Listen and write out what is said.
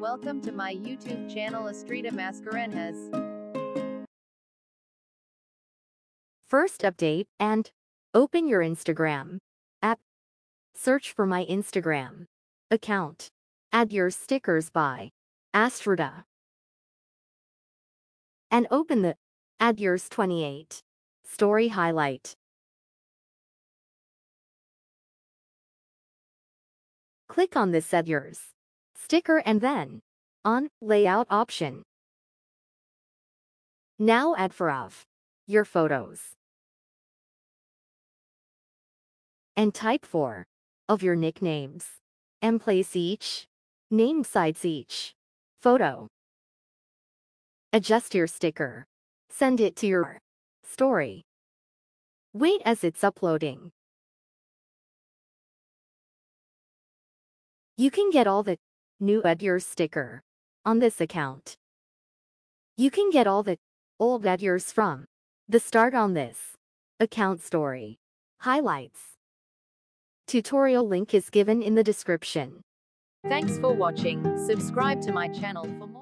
Welcome to my YouTube channel Astrida Mascarenhas. First update and open your Instagram app. Search for my Instagram account. Add your stickers by Astrida. And open the Add Yours 28 story highlight. Click on this Add Yours sticker and then on Layout option. Now add for of your photos. And type 4 of your nicknames. And place each name sides each photo. Adjust your sticker. Send it to your story. Wait as it's uploading. You can get all the new Add sticker on this account. You can get all the old Yours from the start on this account story. Highlights. Tutorial link is given in the description. Thanks for watching. Subscribe to my channel for more.